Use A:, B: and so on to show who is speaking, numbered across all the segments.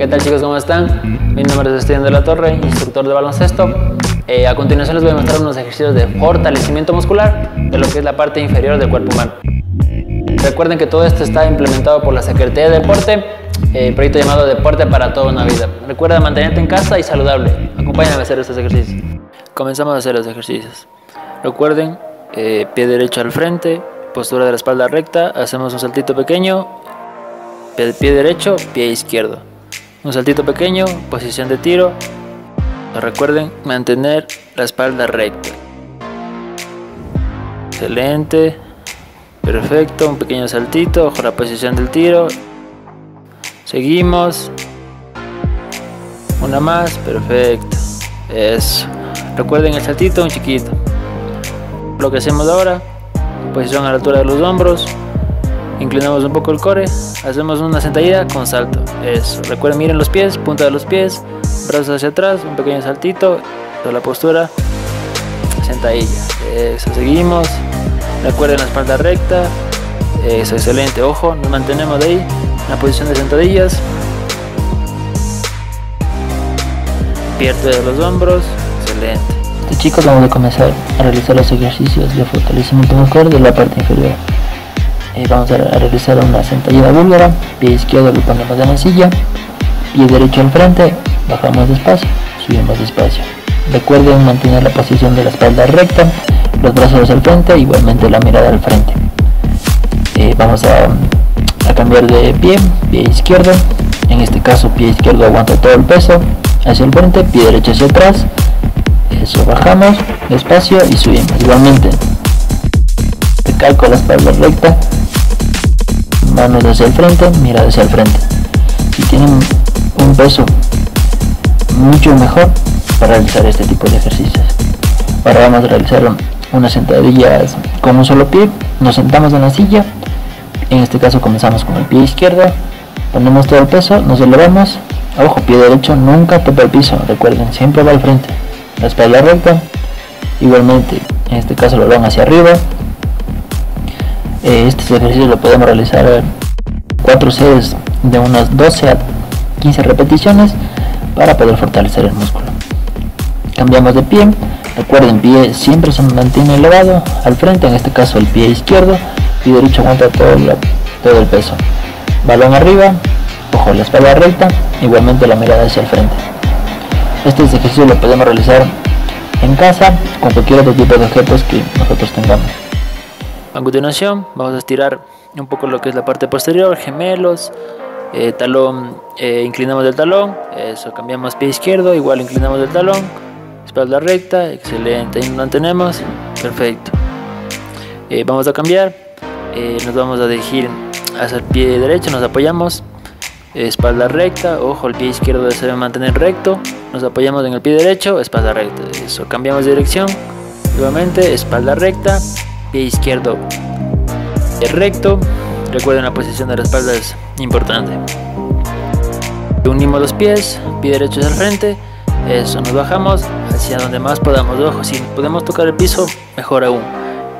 A: ¿Qué tal chicos? ¿Cómo están? Mi nombre es Esteban de la Torre, instructor de baloncesto. Eh, a continuación les voy a mostrar unos ejercicios de fortalecimiento muscular de lo que es la parte inferior del cuerpo humano. Recuerden que todo esto está implementado por la Secretaría de Deporte, eh, proyecto llamado Deporte para toda una vida. Recuerda mantenerte en casa y saludable. Acompáñame a hacer estos ejercicios. Comenzamos a hacer los ejercicios. Recuerden, eh, pie derecho al frente, postura de la espalda recta, hacemos un saltito pequeño, pie derecho, pie izquierdo. Un saltito pequeño, posición de tiro. Recuerden mantener la espalda recta. Excelente. Perfecto, un pequeño saltito, ojo la posición del tiro. Seguimos. Una más, perfecto. Eso. Recuerden el saltito, un chiquito. Lo que hacemos ahora, posición a la altura de los hombros, inclinamos un poco el core, hacemos una sentadilla con salto. Eso. Recuerden, miren los pies, punta de los pies, brazos hacia atrás, un pequeño saltito, toda la postura, sentadilla. Eso, seguimos. Recuerden la espalda recta. Eso, excelente. Ojo, nos mantenemos de ahí, en la posición de sentadillas. Pierde de los hombros, excelente.
B: Chicos, vamos a comenzar a realizar los ejercicios de fortalecimiento muscular de la parte inferior. Eh, vamos a, realizar una sentadilla búlgara, pie izquierdo lo ponemos en la silla, pie derecho al frente, bajamos despacio, subimos despacio. Recuerden mantener la posición de la espalda recta, los brazos al frente, igualmente la mirada al frente. Eh, vamos a, a cambiar de pie, pie izquierdo, en este caso pie izquierdo aguanta todo el peso hacia el frente, pie derecho hacia atrás, eso bajamos despacio y subimos igualmente. Recalco la espalda recta manos hacia el frente, mirada hacia el frente. Si tienen un peso mucho mejor para realizar este tipo de ejercicios. Ahora vamos a realizar unas sentadillas con un solo pie, nos sentamos en la silla, en este caso comenzamos con el pie izquierdo, ponemos todo el peso, nos elevamos, ojo, pie derecho nunca toca el piso, recuerden, siempre va al frente, la espalda recta, igualmente, en este caso lo van hacia arriba, este ejercicio lo podemos realizar 4 series de unas 12 a 15 repeticiones para poder fortalecer el músculo. Cambiamos de pie, recuerden pie siempre se mantiene elevado al frente, en este caso el pie izquierdo, pie derecho aguanta todo, todo el peso. Balón arriba, ojo la espalda recta, igualmente la mirada hacia el frente. Este ejercicio lo podemos realizar en casa con cualquier otro tipo de objetos que nosotros tengamos.
A: A continuación vamos a estirar un poco lo que es la parte posterior, gemelos, eh, talón, eh, inclinamos el talón, eso, cambiamos pie izquierdo, igual inclinamos el talón, espalda recta, excelente, ahí mantenemos, perfecto. Eh, vamos a cambiar, nos vamos a dirigir hacia el pie derecho, nos apoyamos, espalda recta, ojo, el pie izquierdo se debe mantener recto, nos apoyamos en el pie derecho, espalda recta, eso, cambiamos de dirección, nuevamente, espalda recta, pie izquierdo recto. Recuerden la posición de la espalda es importante. Unimos los pies, pie derecho hacia el frente. Eso, nos bajamos hacia donde más podamos. Ojo, si podemos tocar el piso, mejor aún.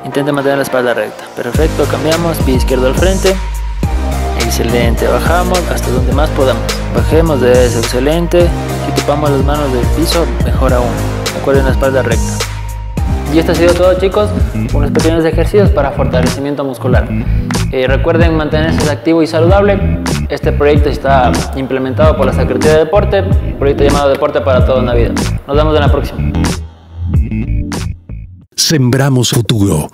A: Intenten mantener la espalda recta. Perfecto, cambiamos, pie izquierdo al frente. Excelente, bajamos hasta donde más podamos. Bajemos eso, excelente. Si topamos las manos del piso, mejor aún. Recuerden la espalda recta. Y esto ha sido todo chicos, unos pequeños ejercicios para fortalecimiento muscular. Eh, recuerden mantenerse activo y saludable. Este proyecto está implementado por la Secretaría de Deporte, proyecto llamado Deporte para toda una vida. Nos vemos en la próxima.
C: Sembramos futuro.